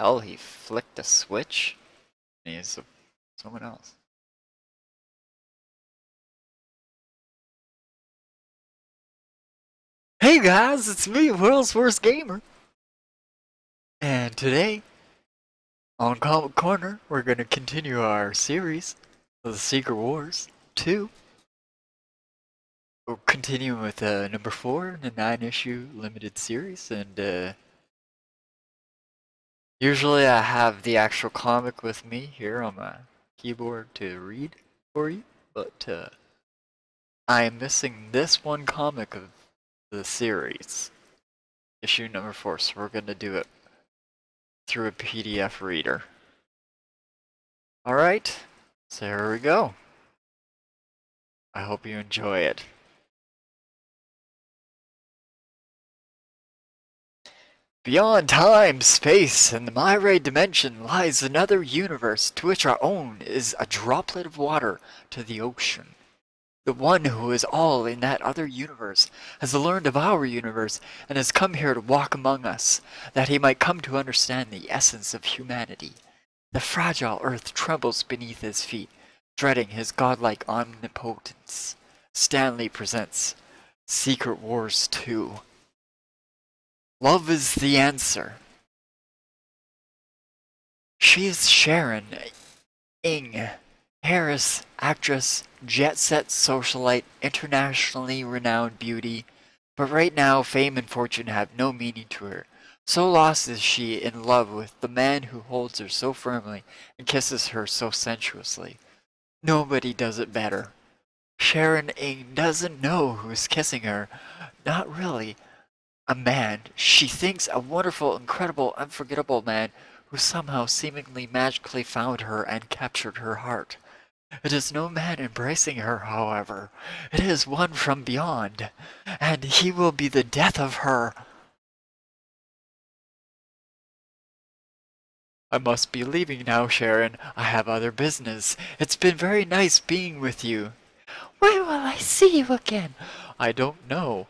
hell? He flicked a switch? He's someone else. Hey guys, it's me, World's Worst Gamer. And today, on Comic Corner, we're going to continue our series of the Secret Wars 2. We'll continue with uh, number 4 in the 9 issue limited series, and uh, usually I have the actual comic with me here on my keyboard to read for you, but uh, I am missing this one comic of the series. Issue number four, so we're going to do it through a PDF reader. Alright, so here we go. I hope you enjoy it. Beyond time, space, and the myriad dimension lies another universe to which our own is a droplet of water to the ocean. The one who is all in that other universe has learned of our universe and has come here to walk among us, that he might come to understand the essence of humanity. The fragile earth trembles beneath his feet, dreading his godlike omnipotence. Stan Lee presents Secret Wars 2. Love is the answer. She is Sharon Ing Harris, actress, jet set socialite, internationally renowned beauty. But right now, fame and fortune have no meaning to her. So lost is she in love with the man who holds her so firmly and kisses her so sensuously. Nobody does it better. Sharon Ing doesn't know who's kissing her. Not really. A man. She thinks a wonderful, incredible, unforgettable man who somehow seemingly magically found her and captured her heart. It is no man embracing her, however. It is one from beyond, and he will be the death of her. I must be leaving now, Sharon. I have other business. It's been very nice being with you. When will I see you again? I don't know.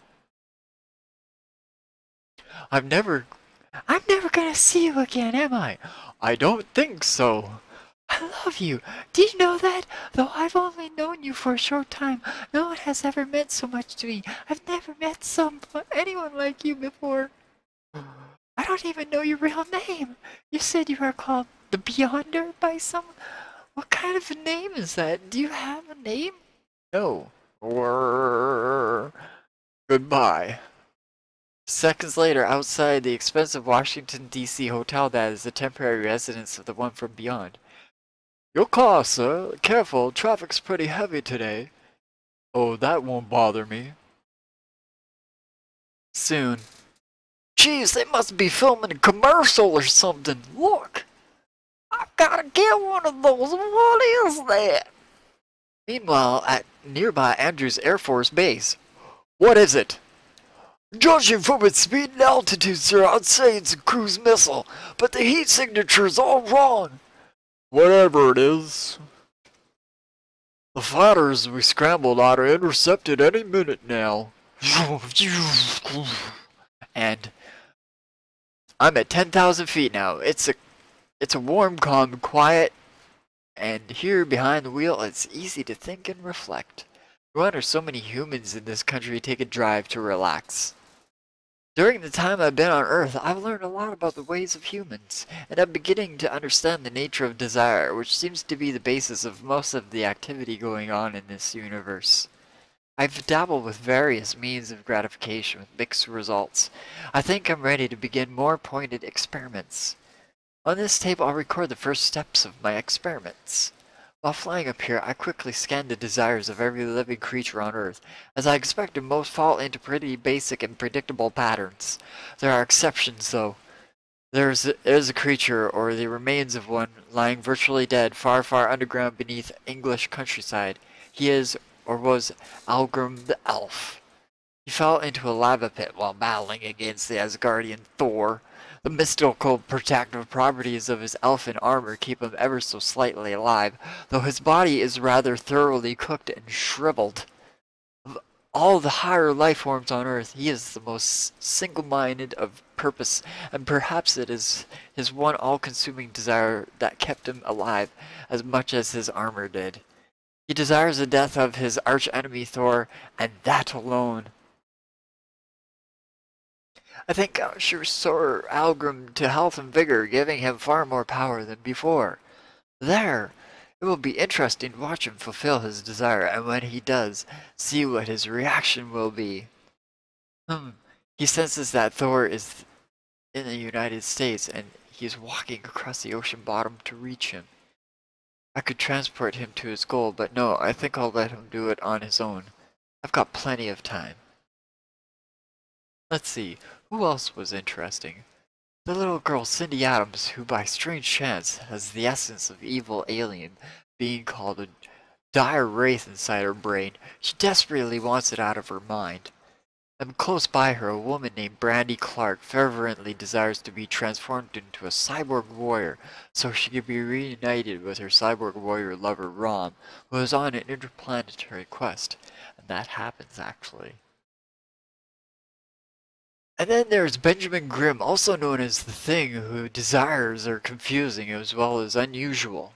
I've never... I'm never gonna see you again, am I? I don't think so. I love you. Do you know that? Though I've only known you for a short time, no one has ever meant so much to me. I've never met some anyone like you before. I don't even know your real name. You said you are called the Beyonder by some. What kind of a name is that? Do you have a name? No. Or... Goodbye. Seconds later, outside the expensive Washington, D.C. hotel that is the temporary residence of the one from beyond. Your car, sir. Careful, traffic's pretty heavy today. Oh, that won't bother me. Soon. Jeez, they must be filming a commercial or something. Look! I gotta get one of those. What is that? Meanwhile, at nearby Andrews Air Force Base. What is it? Judging from its speed and altitude, sir, I'd say it's a cruise missile, but the heat signature's all wrong. Whatever it is. The fighters we scrambled out are intercepted any minute now. and I'm at 10,000 feet now. It's a, it's a warm, calm, quiet, and here behind the wheel, it's easy to think and reflect. Why wonder so many humans in this country take a drive to relax. During the time I've been on Earth, I've learned a lot about the ways of humans, and I'm beginning to understand the nature of desire, which seems to be the basis of most of the activity going on in this universe. I've dabbled with various means of gratification with mixed results. I think I'm ready to begin more pointed experiments. On this tape I'll record the first steps of my experiments. While flying up here, I quickly scanned the desires of every living creature on Earth, as I expected most fall into pretty basic and predictable patterns. There are exceptions, though. There is a, a creature, or the remains of one, lying virtually dead far, far underground beneath English countryside. He is, or was, Algrim the Elf. He fell into a lava pit while battling against the Asgardian Thor. The mystical protective properties of his elfin armor keep him ever so slightly alive, though his body is rather thoroughly cooked and shriveled. Of all the higher life forms on Earth, he is the most single-minded of purpose, and perhaps it is his one all-consuming desire that kept him alive as much as his armor did. He desires the death of his archenemy Thor, and that alone. I think I should restore Algrim to health and vigor, giving him far more power than before. There! It will be interesting to watch him fulfill his desire, and when he does, see what his reaction will be. Hmm. He senses that Thor is in the United States, and he is walking across the ocean bottom to reach him. I could transport him to his goal, but no, I think I'll let him do it on his own. I've got plenty of time. Let's see, who else was interesting? The little girl Cindy Adams, who by strange chance has the essence of evil alien being called a dire wraith inside her brain, she desperately wants it out of her mind. And close by her, a woman named Brandy Clark fervently desires to be transformed into a cyborg warrior so she can be reunited with her cyborg warrior lover Rom, who is on an interplanetary quest. And that happens actually. And then there's Benjamin Grimm, also known as the Thing, who desires are confusing as well as unusual.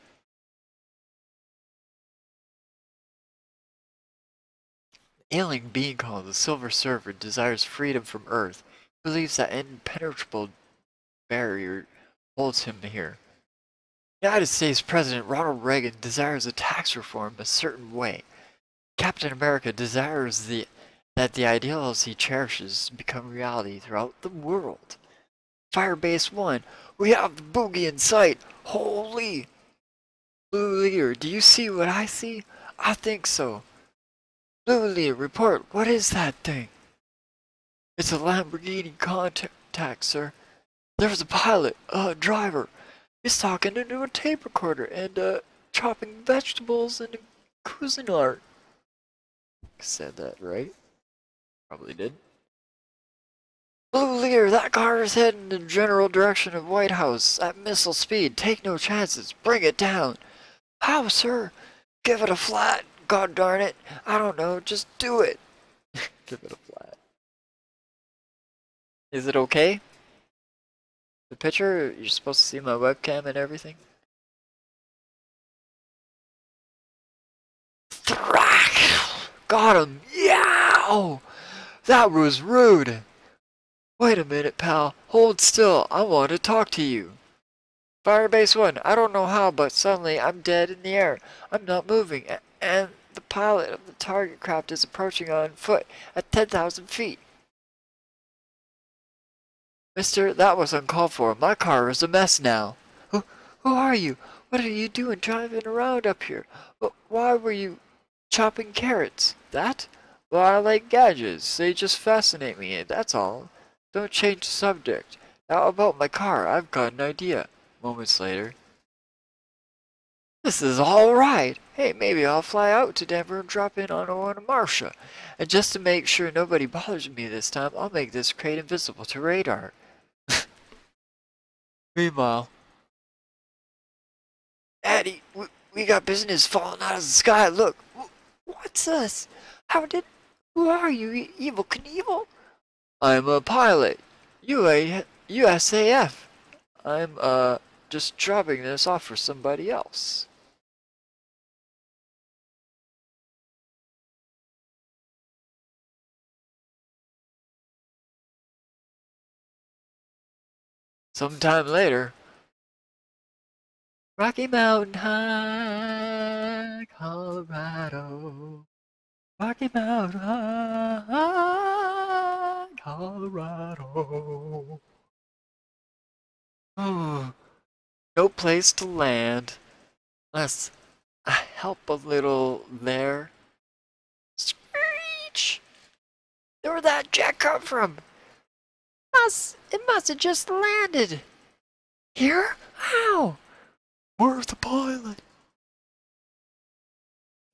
alien being called the Silver Surfer desires freedom from Earth. He believes that impenetrable barrier holds him here. United States President Ronald Reagan desires a tax reform a certain way. Captain America desires the that the ideals he cherishes become reality throughout the world. Firebase 1, we have the boogie in sight. Holy! Blue Leader, do you see what I see? I think so. Lily, report. What is that thing? It's a Lamborghini Countach, sir. There's a pilot, a driver. He's talking into a tape recorder and, uh, chopping vegetables in a Cuisinart. Said that right? Probably did. Blue Leader, that car is heading in the general direction of White House at missile speed. Take no chances. Bring it down. How, sir? Give it a flat. God darn it. I don't know. Just do it. Give it a flat. Is it okay? The picture, you're supposed to see my webcam and everything? Thrack! Got him! Yow! That was rude! Wait a minute, pal. Hold still. I want to talk to you. Firebase 1, I don't know how, but suddenly I'm dead in the air. I'm not moving, and the pilot of the target craft is approaching on foot at 10,000 feet. Mister, that was uncalled for. My car is a mess now. Who, who are you? What are you doing driving around up here? Why were you chopping carrots? That? Well, I like gadgets. They just fascinate me, that's all. Don't change the subject. Now about my car, I've got an idea. Moments later. This is all right. Hey, maybe I'll fly out to Denver and drop in on and Marsha. And just to make sure nobody bothers me this time, I'll make this crate invisible to radar. Meanwhile, Eddie, we, we got business falling out of the sky. Look, what's this? How did... Who are you, Evel Knievel? I'm a pilot. UA, USAF. I'm, uh, just dropping this off for somebody else. Sometime later, Rocky Mountain High, Colorado. Rocky Mountain Colorado. Oh, no place to land. Unless I help a little there. Screech! Where did that jet come from? Must, it must have just landed. Here? How? Where's the pilot?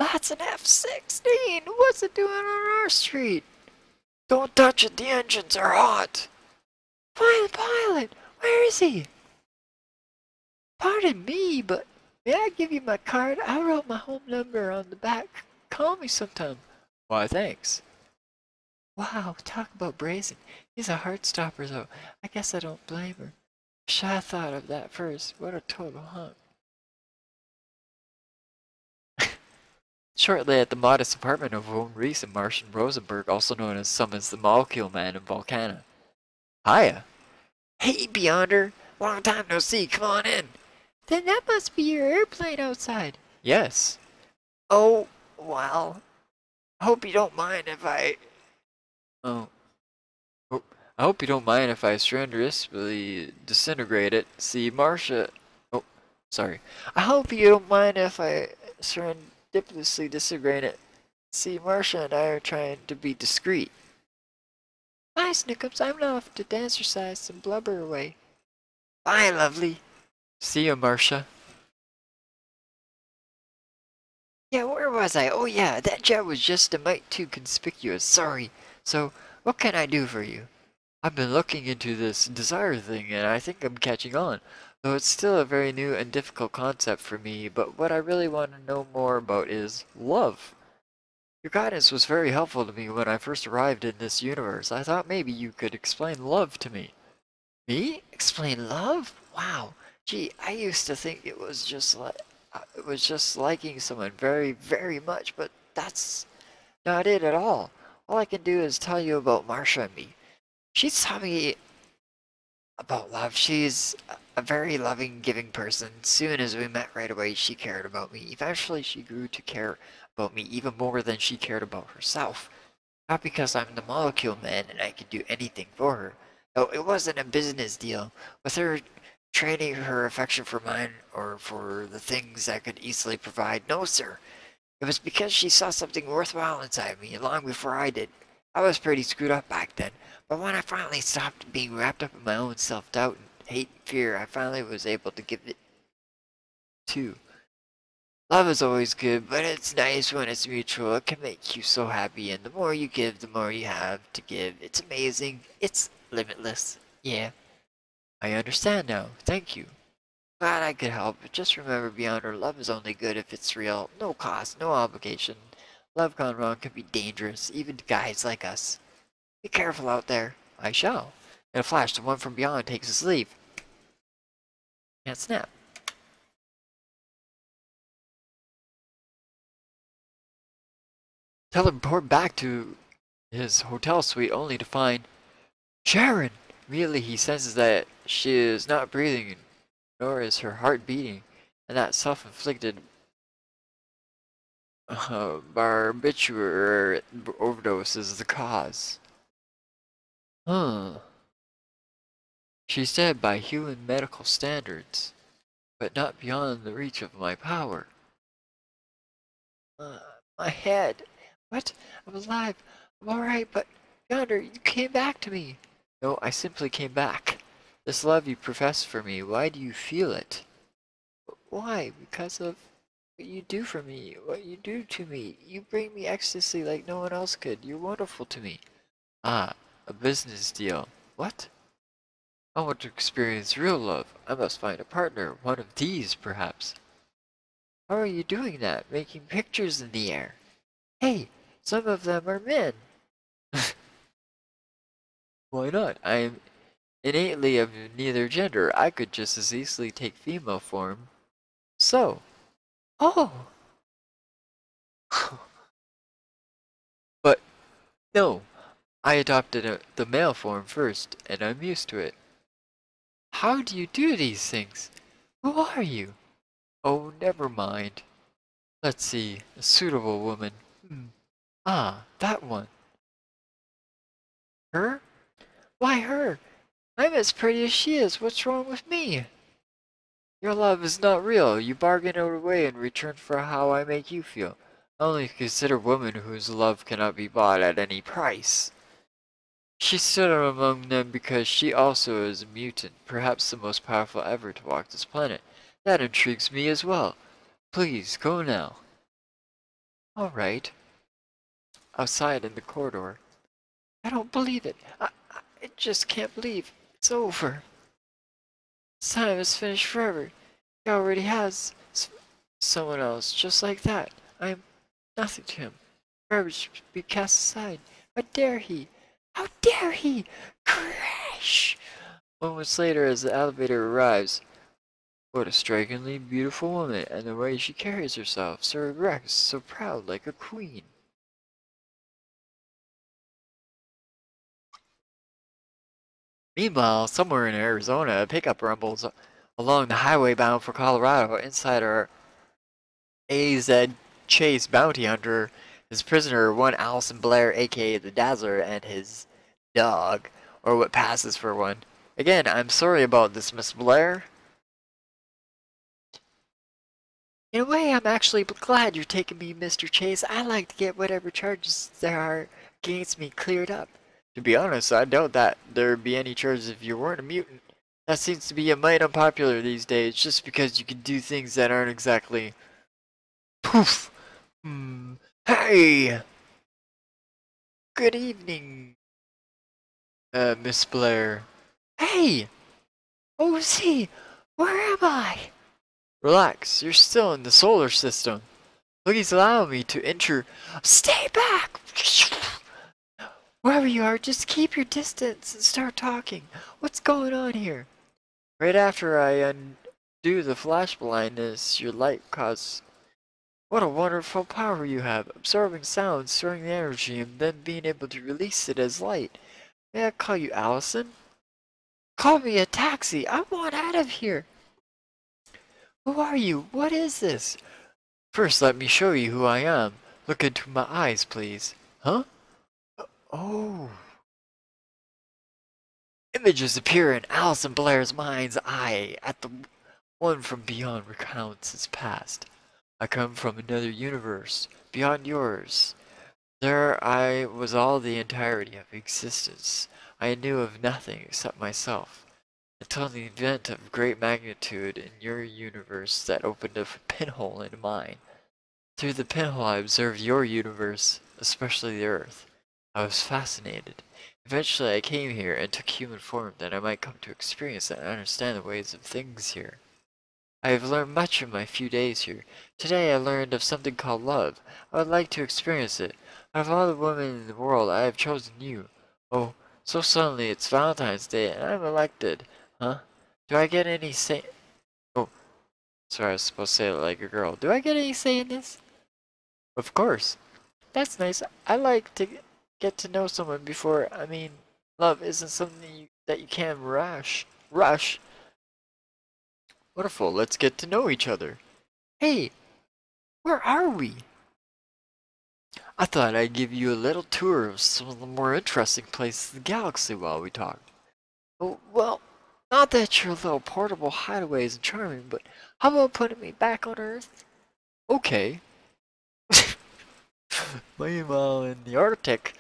That's an F-16. What's it doing on our street? Don't touch it. The engines are hot. Find the pilot. Where is he? Pardon me, but may I give you my card? I wrote my home number on the back. Call me sometime. Why, thanks. Wow, talk about brazen. He's a heart stopper though. I guess I don't blame her. Wish I thought of that first. What a total hunk. Shortly at the modest apartment of Owen Reece and Marsha Rosenberg, also known as summons the Molecule Man in Volcana. Hiya. Hey, Beyonder. Long time no see. Come on in. Then that must be your airplane outside. Yes. Oh, well. Oh. I hope you don't mind if I... Oh. oh. I hope you don't mind if I surrenderously disintegrate it. See, Marsha... Oh, sorry. I hope you don't mind if I serendipitously disintegrate it. See, Marsha and I are trying to be discreet. Bye, Snickums. I'm off to dancercise some blubber away. Bye, lovely. See ya, Marsha. Yeah, where was I? Oh yeah, that jet was just a mite too conspicuous. Sorry. So, what can I do for you? I've been looking into this desire thing and I think I'm catching on. Though it's still a very new and difficult concept for me, but what I really want to know more about is love. Your guidance was very helpful to me when I first arrived in this universe. I thought maybe you could explain love to me. Me? Explain love? Wow. Gee, I used to think it was just like uh, it was just liking someone very, very much, but that's not it at all. All I can do is tell you about Marsha and me. She's taught me about love. She's a very loving, giving person. Soon as we met right away, she cared about me. Eventually, she grew to care about me even more than she cared about herself. Not because I'm the molecule man and I can do anything for her. No, it wasn't a business deal. With her training her affection for mine or for the things I could easily provide. No, sir. It was because she saw something worthwhile inside me long before I did. I was pretty screwed up back then, but when I finally stopped being wrapped up in my own self-doubt and hate and fear, I finally was able to give it too. Love is always good, but it's nice when it's mutual. It can make you so happy, and the more you give, the more you have to give. It's amazing. It's limitless. Yeah. I understand now. Thank you. Glad I could help, but just remember, Beyonder, love is only good if it's real. No cost, no obligation. Love gone wrong can be dangerous, even to guys like us. Be careful out there. I shall. In a flash, the one from beyond takes his leave. Can't snap. Teleport back to his hotel suite only to find Sharon! Immediately he senses that she is not breathing, nor is her heart beating, and that self-inflicted uh, barbiturate overdose is the cause. Huh. She's dead by human medical standards, but not beyond the reach of my power. Uh, my head. What? I'm alive. I'm alright, but yonder, you came back to me. No, I simply came back. This love you profess for me, why do you feel it? Why? Because of what you do for me, what you do to me. You bring me ecstasy like no one else could. You're wonderful to me. Ah, a business deal. What? I want to experience real love. I must find a partner, one of these, perhaps. How are you doing that? Making pictures in the air. Hey, some of them are men. Why not? I am innately of neither gender. I could just as easily take female form. So. Oh! but, no. I adopted a, the male form first, and I'm used to it. How do you do these things? Who are you? Oh, never mind. Let's see, a suitable woman. Hmm. Ah, that one. Her? Why her? I'm as pretty as she is. What's wrong with me? Your love is not real. You bargain it away in return for how I make you feel. I only consider women whose love cannot be bought at any price. She stood among them because she also is a mutant, perhaps the most powerful ever to walk this planet. That intrigues me as well. Please, go now. All right. Outside in the corridor. I don't believe it. I, I just can't believe it's over. This time is finished forever. He already has someone else just like that. I am nothing to him. Forever should be cast aside. What dare he? How dare he? Crash! Moments later, as the elevator arrives, what a strikingly beautiful woman, and the way she carries herself, so erect, so proud, like a queen. Meanwhile, somewhere in Arizona, a pickup rumbles along the highway bound for Colorado. Inside our AZ Chase bounty hunter, his prisoner, one Alison Blair, aka the Dazzler, and his dog, or what passes for one. Again, I'm sorry about this, Miss Blair. In a way, I'm actually glad you're taking me, Mr. Chase. I like to get whatever charges there are against me cleared up. To be honest, I doubt that there'd be any charges if you weren't a mutant. That seems to be a mite unpopular these days, just because you can do things that aren't exactly... Poof! Hmm. Hey! Good evening, uh, Miss Blair. Hey! See, where am I? Relax, you're still in the solar system. Please allow me to enter. Stay back! Wherever you are, just keep your distance and start talking. What's going on here? Right after I undo the flash blindness your light causes. What a wonderful power you have, absorbing sound, storing the energy, and then being able to release it as light. May I call you Alison? Call me a taxi. I want out of here. Who are you? What is this? First, let me show you who I am. Look into my eyes, please. Huh? Oh. Images appear in Alison Blair's mind's eye at the one from beyond recounts his past. I come from another universe, beyond yours. There I was all the entirety of existence. I knew of nothing except myself until the event of great magnitude in your universe that opened a pinhole in mine. Through the pinhole I observed your universe, especially the Earth. I was fascinated. Eventually I came here and took human form that I might come to experience and understand the ways of things here. I have learned much in my few days here. Today I learned of something called love. I would like to experience it. Of all the women in the world, I have chosen you. Oh, so suddenly it's Valentine's Day and I'm elected. Huh? Do I get any say? Oh, sorry, I was supposed to say it like a girl. Do I get any say in this? Of course. That's nice. I like to get to know someone before. I mean, love isn't something you, that you can rush. Rush. Wonderful. Let's get to know each other. Hey, where are we? I thought I'd give you a little tour of some of the more interesting places in the galaxy while we talk. Oh, well, not that your little portable hideaway is charming, but how about putting me back on Earth? Okay. Meanwhile, in the Arctic.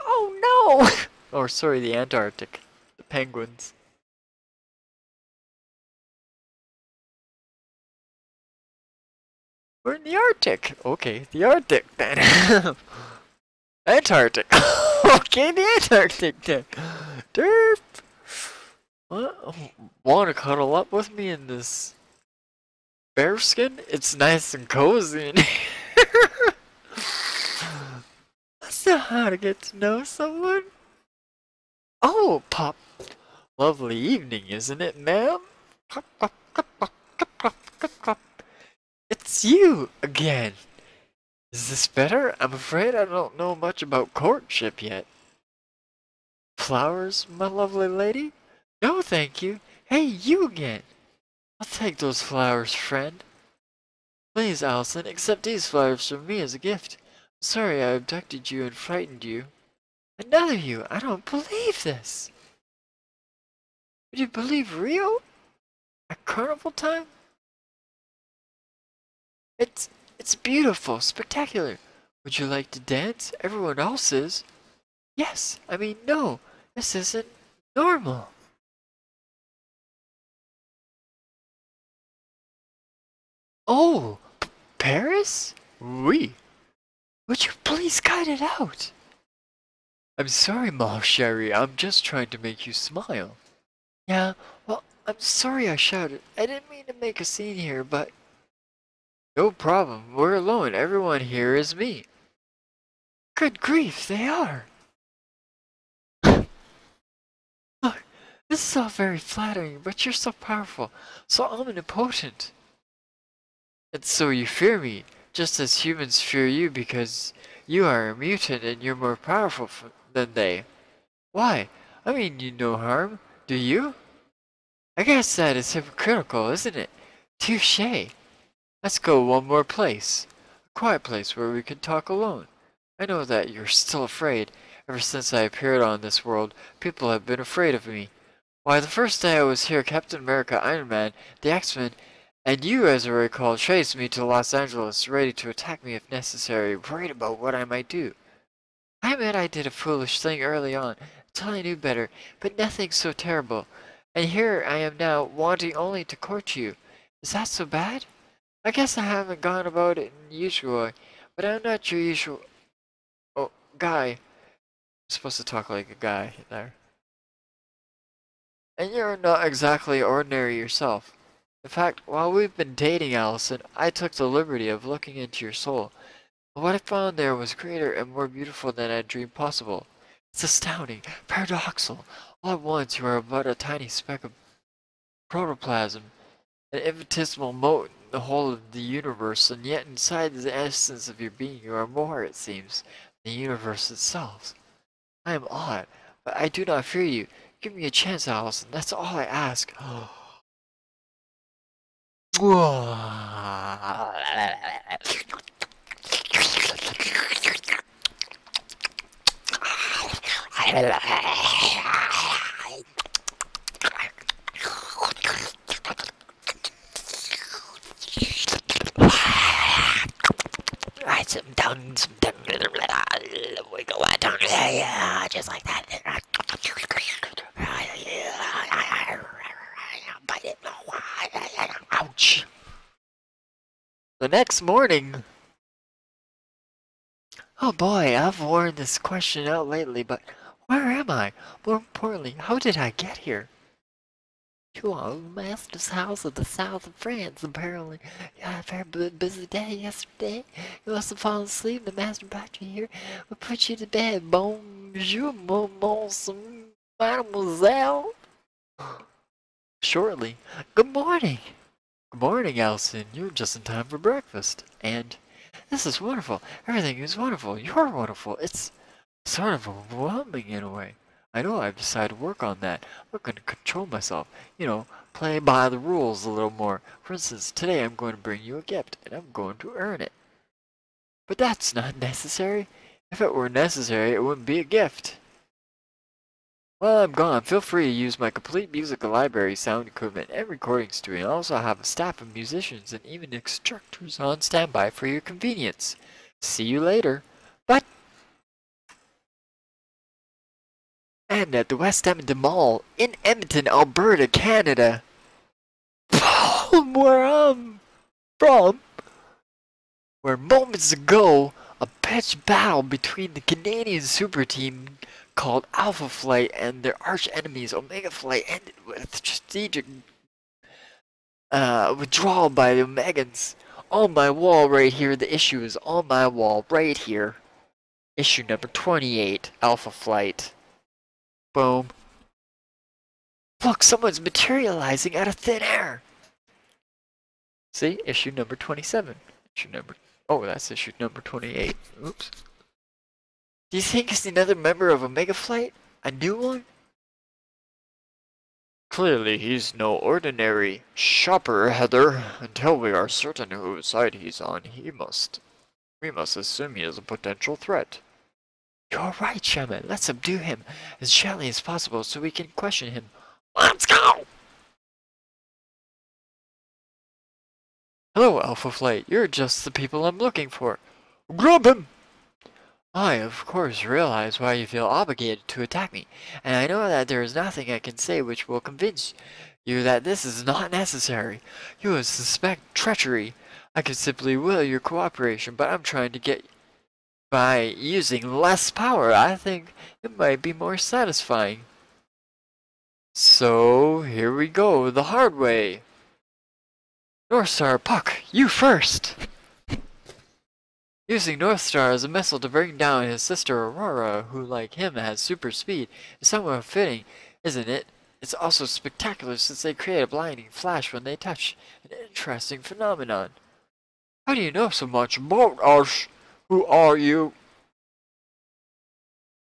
Oh no! or sorry, the Antarctic. The penguins. We're in the Arctic. Okay, the Arctic then. Antarctic. okay, the Antarctic then. Derp. What? Want to cuddle up with me in this bearskin? It's nice and cozy in here. That's not how to get to know someone. Oh, Pop. Lovely evening, isn't it, ma'am? It's you again. Is this better? I'm afraid I don't know much about courtship yet. Flowers, my lovely lady? No, thank you. Hey, you again. I'll take those flowers, friend. Please, Alison, accept these flowers from me as a gift. Sorry I abducted you and frightened you. Another you! I don't believe this! Would you believe Rio? At carnival time? It's it's beautiful, spectacular. Would you like to dance? Everyone else is. Yes, I mean no, this isn't normal. Oh, P Paris? Oui. Would you please cut it out? I'm sorry, Ma Sherry. I'm just trying to make you smile. Yeah, well, I'm sorry I shouted. I didn't mean to make a scene here, but... No problem. We're alone. Everyone here is me. Good grief, they are. Look, this is all very flattering, but you're so powerful, so omnipotent. And so you fear me, just as humans fear you because you are a mutant and you're more powerful than they. Why? I mean you no harm, do you? I guess that is hypocritical, isn't it? Touche. Let's go one more place. A quiet place where we can talk alone. I know that you're still afraid. Ever since I appeared on this world, people have been afraid of me. Why, the first day I was here, Captain America, Iron Man, the X-Men, and you, as I recall, chased me to Los Angeles, ready to attack me if necessary, worried about what I might do. I admit I did a foolish thing early on, until I knew better, but nothing so terrible. And here I am now, wanting only to court you. Is that so bad? I guess I haven't gone about it in usual way, but I'm not your usual... Oh, guy. I'm supposed to talk like a guy there. And you're not exactly ordinary yourself. In fact, while we've been dating, Alison, I took the liberty of looking into your soul. What I found there was greater and more beautiful than I dreamed possible. It's astounding, paradoxical. All at once you are but a tiny speck of protoplasm, an infinitesimal mote the whole of the universe, and yet inside the essence of your being you are more, it seems, than the universe itself. I am odd, but I do not fear you. Give me a chance, Alison. That's all I ask. some down, some down. We go down, yeah, just like that. Ouch. The next morning. Oh boy, I've worn this question out lately, but where am I? More importantly, how did I get here? Are the master's house of the south of France, apparently. You had a very busy day yesterday. You must have fallen asleep. The master brought you here. We put you to bed. Bonjour, mademoiselle. Shortly. Good morning. Morning, Alison. You're just in time for breakfast. And this is wonderful. Everything is wonderful. You're wonderful. It's sort of overwhelming in a way. I know I've decided to work on that. I'm going to control myself. You know, play by the rules a little more. For instance, today I'm going to bring you a gift, and I'm going to earn it. But that's not necessary. If it were necessary, it wouldn't be a gift. While I'm gone, feel free to use my complete musical library, sound equipment, and recording studio. I also have a staff of musicians and even instructors on standby for your convenience. See you later. But and at the West Edmonton Mall in Edmonton, Alberta, Canada. where I'm from, where moments ago a pitched battle between the Canadian super team called Alpha Flight and their arch enemies Omega Flight ended with a strategic uh, withdrawal by the Omegans. On my wall right here, the issue is on my wall right here. Issue number 28, Alpha Flight. Boom. Look, someone's materializing out of thin air. See, issue number 27. Issue number, oh, that's issue number 28. Oops. You think it's another member of Omega Flight? A new one? Clearly he's no ordinary shopper, Heather. Until we are certain whose side he's on, he must... We must assume he is a potential threat. You're right, Shaman. Let's subdue him as gently as possible so we can question him. Let's go! Hello, Alpha Flight. You're just the people I'm looking for. Grab him! I, of course, realize why you feel obligated to attack me, and I know that there is nothing I can say which will convince you that this is not necessary. You would suspect treachery. I could simply will your cooperation, but I'm trying to get by using less power. I think it might be more satisfying. So, here we go, the hard way. Northstar, Puck, you first! Using Northstar as a missile to bring down his sister Aurora, who like him has super speed, is somewhat fitting, isn't it? It's also spectacular since they create a blinding flash when they touch. An interesting phenomenon. How do you know so much about us? Who are you?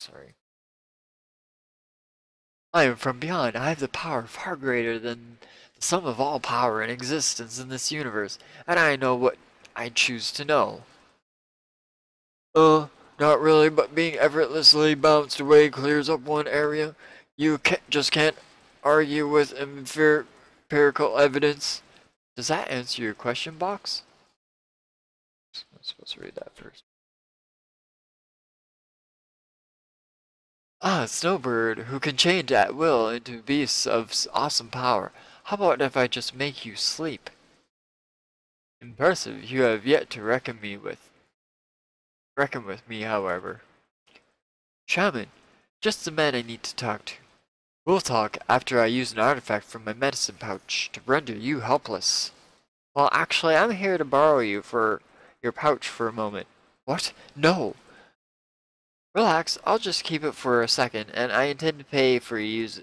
Sorry. I am from beyond. I have the power far greater than the sum of all power in existence in this universe, and I know what I choose to know. Uh, not really, but being effortlessly bounced away clears up one area. You just can't argue with empirical evidence. Does that answer your question, Box? I'm supposed to read that first. Ah, Snowbird, who can change at will into beasts of awesome power. How about if I just make you sleep? Impressive, you have yet to reckon me with. Reckon with me, however. Shaman, just the man I need to talk to. We'll talk after I use an artifact from my medicine pouch to render you helpless. Well, actually, I'm here to borrow you for your pouch for a moment. What? No! Relax, I'll just keep it for a second, and I intend to pay for use,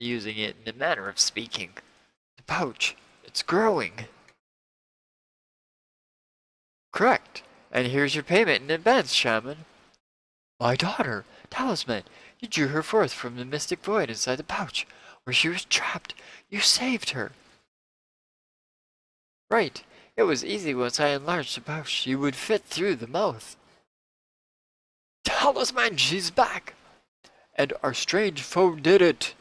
using it in a manner of speaking. The pouch, it's growing. Correct. And here's your payment in advance, Shaman. My daughter, Talisman, you drew her forth from the mystic void inside the pouch, where she was trapped. You saved her. Right. It was easy once I enlarged the pouch. She would fit through the mouth. Talisman, she's back! And our strange foe did it.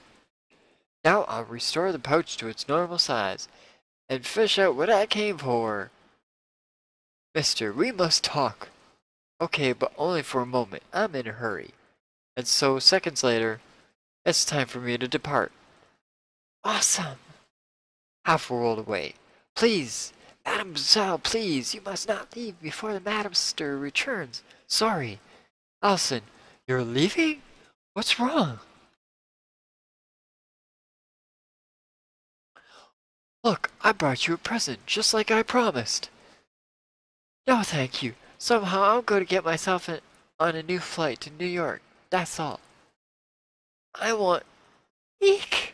Now I'll restore the pouch to its normal size and fish out what I came for. Mister, we must talk. Okay, but only for a moment. I'm in a hurry. And so, seconds later, it's time for me to depart. Awesome! Half a world away. Please, Madam Zal, please, you must not leave before the Madam Stir returns. Sorry. Alison, you're leaving? What's wrong? Look, I brought you a present, just like I promised. No, thank you. Somehow I'm going to get myself on a new flight to New York. That's all. I want... Eek!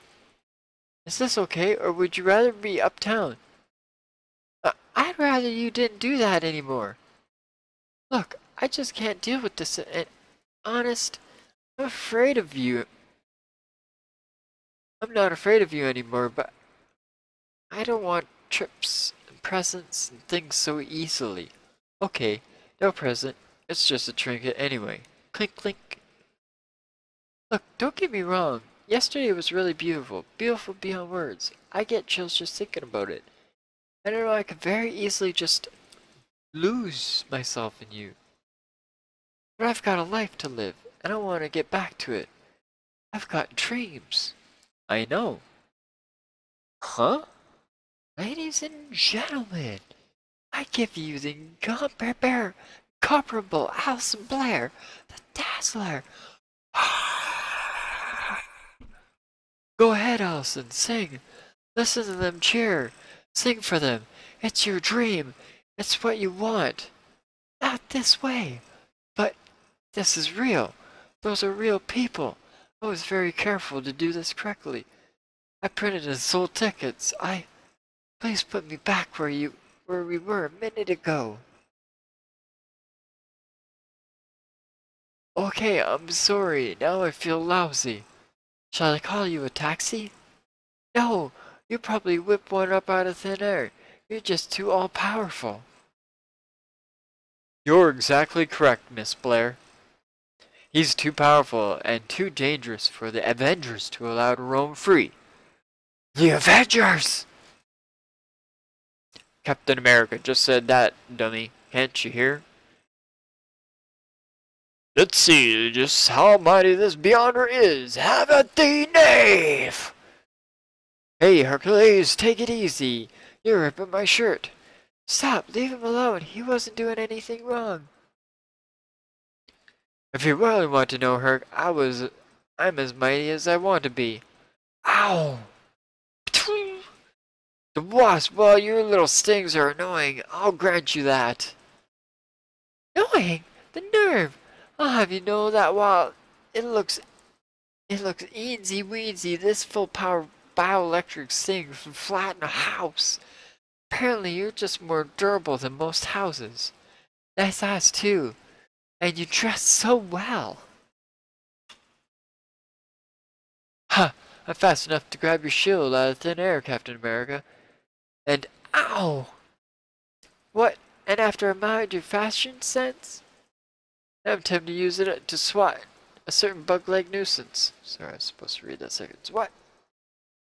Is this okay, or would you rather be uptown? Uh, I'd rather you didn't do that anymore. Look, I just can't deal with this, and honest, I'm afraid of you. I'm not afraid of you anymore, but I don't want trips and presents and things so easily. Okay, no present. It's just a trinket anyway. Clink clink. Look, don't get me wrong. Yesterday was really beautiful. Beautiful beyond words. I get chills just thinking about it. I know I could very easily just lose myself in you. But I've got a life to live, and I want to get back to it. I've got dreams. I know. Huh? Ladies and gentlemen, I give you the incomparable, incomparable Alison Blair, the Dazzler. Go ahead, Alison, sing. Listen to them cheer. Sing for them. It's your dream. It's what you want. Not this way, but this is real. Those are real people. I was very careful to do this correctly. I printed and sold tickets. I... Please put me back where you where we were a minute ago. Okay, I'm sorry. Now I feel lousy. Shall I call you a taxi? No, you probably whip one up out of thin air. You're just too all-powerful. You're exactly correct, Miss Blair. He's too powerful and too dangerous for the Avengers to allow to roam free. The Avengers! Captain America just said that, dummy. Can't you hear? Let's see just how mighty this Beyonder is. Have a thee knave! Hey, Hercules, take it easy. You're ripping my shirt. Stop, leave him alone. He wasn't doing anything wrong. If you really want to know, Herc, I was... I'm as mighty as I want to be. Ow! The wasp, well, your little stings are annoying. I'll grant you that. Annoying? The nerve! I'll have you know that while it looks It looks easy weensy. This full power bioelectric thing can flatten a house. Apparently, you're just more durable than most houses. Nice eyes, too. And you dress so well. Ha! I'm fast enough to grab your shield out of thin air, Captain America. And ow! What? And after I admired your fashion sense? I'm tempted to use it to swat a certain bug-like nuisance. Sorry, I was supposed to read that second. What?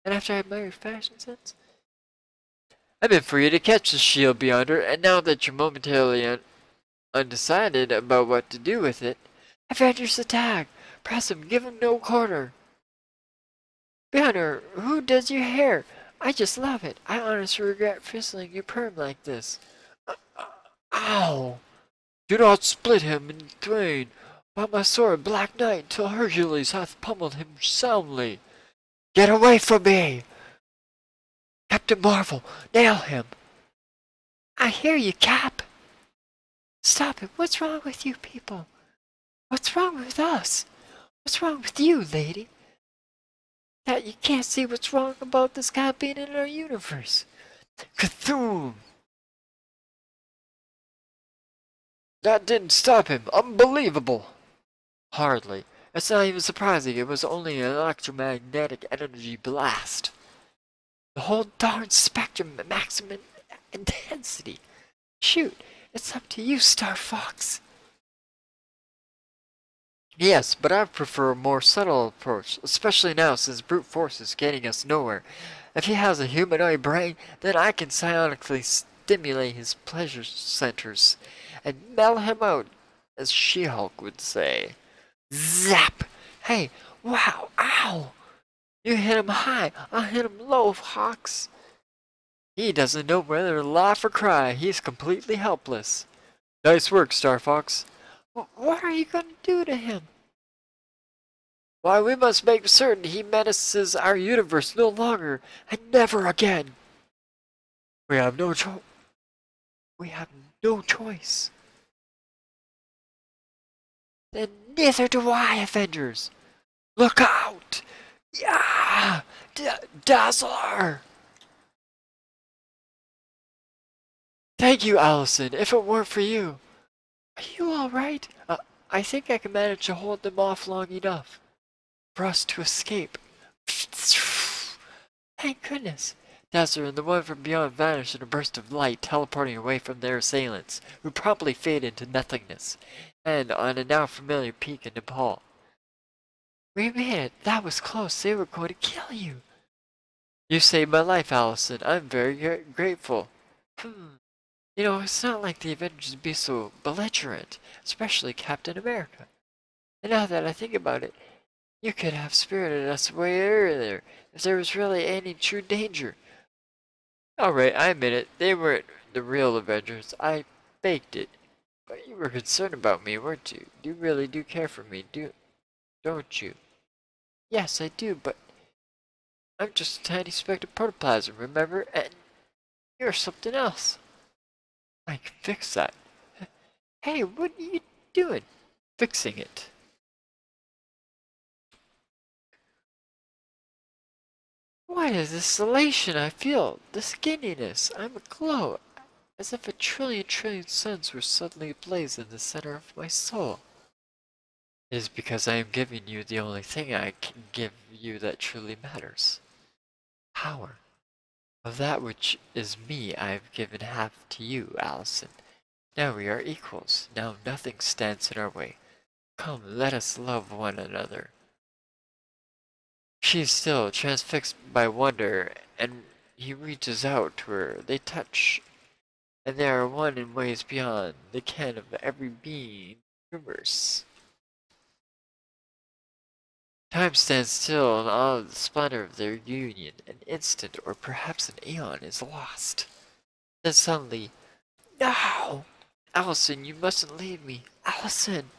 And after I admire your fashion sense? I've been you to catch the shield beyonder, and now that you're momentarily un undecided about what to do with it, Avengers attack! Press him, give him no quarter! Beyonder, who does your hair? I just love it. I honestly regret fizzling your perm like this. Uh, uh, ow! Do not split him in twain by my sword, Black Knight, till Hercules hath pummeled him soundly. Get away from me! Captain Marvel, nail him! I hear you, Cap! Stop it! What's wrong with you people? What's wrong with us? What's wrong with you, lady? That you can't see what's wrong about this guy being in our universe. Cthulhu! That didn't stop him. Unbelievable. Hardly. It's not even surprising. It was only an electromagnetic energy blast. The whole darn spectrum at maximum intensity. Shoot, it's up to you, Star Fox. Yes, but I prefer a more subtle approach, especially now since brute force is getting us nowhere. If he has a humanoid brain, then I can psionically stimulate his pleasure centers and mellow him out, as She-Hulk would say. Zap! Hey, wow, ow! You hit him high, I'll hit him low, Hawks. He doesn't know whether to laugh or cry. He's completely helpless. Nice work, Star Fox. What are you going to do to him? Why, we must make certain he menaces our universe no longer and never again. We have no choice. We have no choice. Then neither do I, Avengers. Look out! Yeah! D Dazzler! Thank you, Alison. If it weren't for you. Are you alright? Uh, I think I can manage to hold them off long enough for us to escape. Thank goodness. Dazzler and the one from beyond vanished in a burst of light, teleporting away from their assailants, who promptly faded into nothingness and on a now familiar peak in Nepal. We made it. That was close. They were going to kill you. You saved my life, Alison. I'm very grateful. Hmm. You know, it's not like the Avengers be so belligerent, especially Captain America. And now that I think about it, you could have spirited us away earlier if there was really any true danger. Alright, I admit it. They weren't the real Avengers. I faked it. But you were concerned about me, weren't you? You really do care for me, do don't you? Yes, I do, but I'm just a tiny speck of protoplasm, remember? And you're something else. I can fix that. Hey, what are you doing? Fixing it. What is this elation I feel? The skinniness. I'm aglow as if a trillion trillion suns were suddenly ablaze in the center of my soul. It is because I am giving you the only thing I can give you that truly matters. Power. Of that which is me, I have given half to you, Alison. Now we are equals. Now nothing stands in our way. Come, let us love one another. She is still transfixed by wonder, and he reaches out to her. They touch, and they are one in ways beyond the ken of every being universe. Time stands still in all the splendor of their union. An instant, or perhaps an aeon, is lost. Then suddenly, No! Alison, you mustn't leave me. Alison!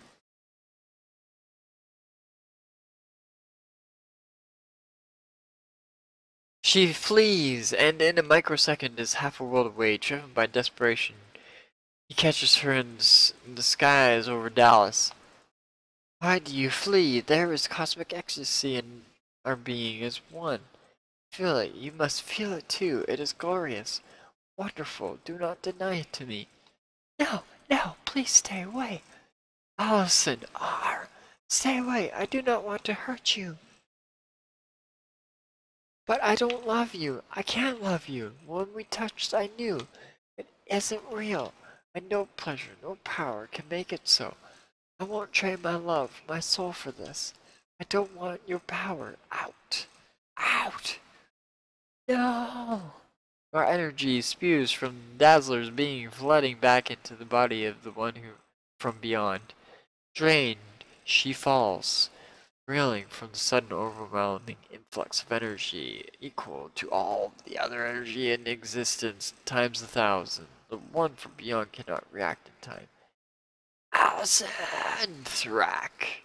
She flees, and in a microsecond is half a world away, driven by desperation. He catches her in, in the skies over Dallas. Why do you flee? There is cosmic ecstasy in our being as one. Feel it. You must feel it too. It is glorious. Wonderful. Do not deny it to me. No, no, please stay away. Alison, R. Stay away. I do not want to hurt you. But I don't love you. I can't love you. When we touched, I knew. It isn't real. And no pleasure, no power can make it so. I won't trade my love, my soul for this. I don't want your power. Out. Out. No. Our energy spews from Dazzler's being flooding back into the body of the one who from beyond. Drained, she falls, reeling from the sudden overwhelming influx of energy equal to all the other energy in existence times a thousand. The one from beyond cannot react in time. Alison Thrak!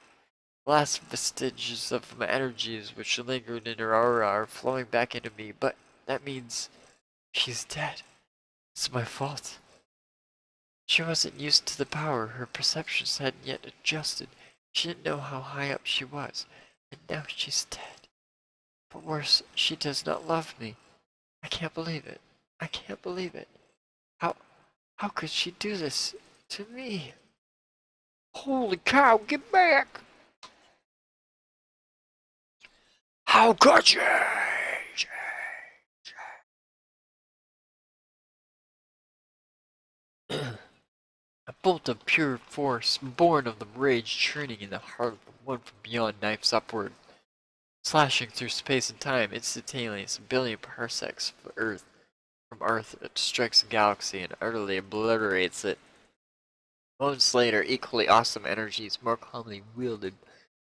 Last vestiges of my energies which lingered in her aura are flowing back into me, but that means she's dead. It's my fault. She wasn't used to the power, her perceptions hadn't yet adjusted. She didn't know how high up she was, and now she's dead. But worse, she does not love me. I can't believe it. I can't believe it. How, how could she do this to me? Holy cow, get back! How could you? A bolt of pure force, born of the rage churning in the heart of the one from beyond, knives upward, slashing through space and time, instantaneous, a billion parsecs of Earth. From Earth, it strikes a galaxy and utterly obliterates it. Moments later, equally awesome energies, more calmly wielded,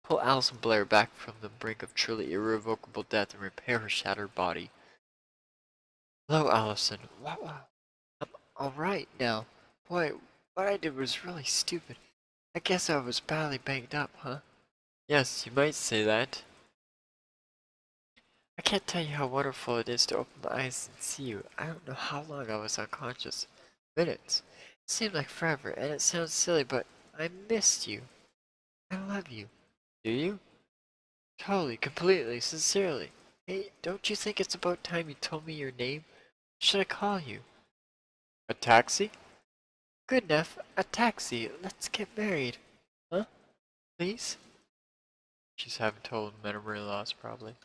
pull Alison Blair back from the brink of truly irrevocable death and repair her shattered body. Hello, Alison. Wow, I'm alright now. Boy, what I did was really stupid. I guess I was badly banged up, huh? Yes, you might say that. I can't tell you how wonderful it is to open my eyes and see you. I don't know how long I was unconscious. Minutes. Seemed like forever, and it sounds silly, but I missed you. I love you. Do you? Totally, completely, sincerely. Hey, don't you think it's about time you told me your name? What should I call you? A taxi? Good enough. A taxi. Let's get married. Huh? Please? She's having total memory loss, probably.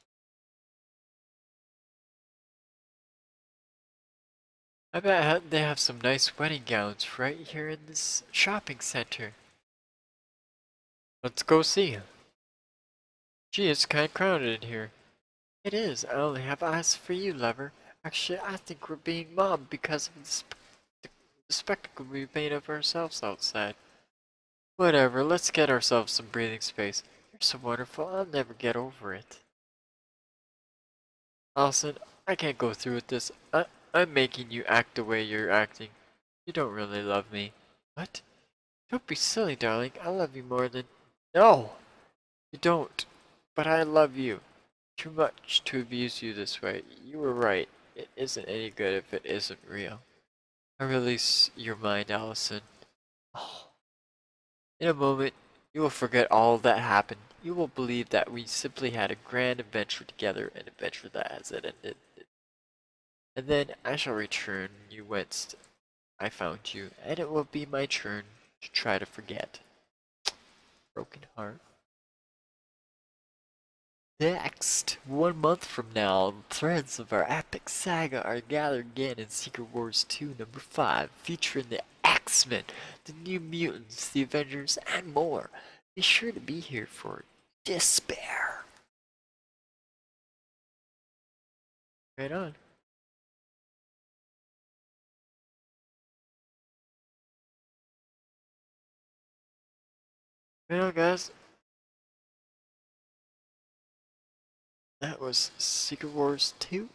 I bet they have some nice wedding gowns right here in this shopping center. Let's go see. Gee, it's kind of crowded in here. It is. I only have eyes for you, lover. Actually, I think we're being mobbed because of the, sp the spectacle we made of ourselves outside. Whatever, let's get ourselves some breathing space. You're so wonderful, I'll never get over it. Alison, I can't go through with this. I I'm making you act the way you're acting. You don't really love me. What? Don't be silly, darling. I love you more than... No! You don't. But I love you. Too much to abuse you this way. You were right. It isn't any good if it isn't real. I release your mind, Alison. Oh. In a moment, you will forget all that happened. You will believe that we simply had a grand adventure together, an adventure that has ended. And then I shall return you whence I found you, and it will be my turn to try to forget. Broken heart. Next, one month from now, the threads of our epic saga are gathered again in Secret Wars 2 number 5, featuring the X-Men, the New Mutants, the Avengers, and more. Be sure to be here for Despair. Right on. Well, guys, that was Secret Wars 2.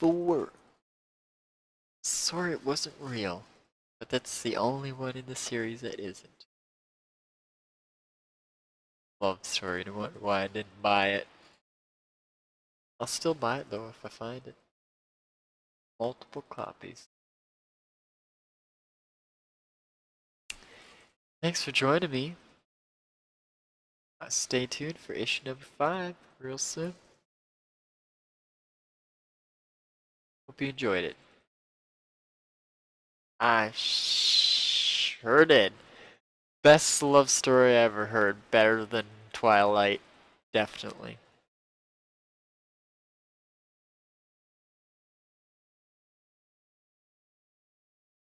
4. Sorry it wasn't real, but that's the only one in the series that isn't. Love story, no wonder why I didn't buy it. I'll still buy it though if I find it. Multiple copies. Thanks for joining me. Uh, stay tuned for issue number five real soon. Hope you enjoyed it. I sure did. Best love story I ever heard. Better than Twilight. Definitely.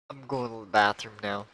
I'm going to the bathroom now.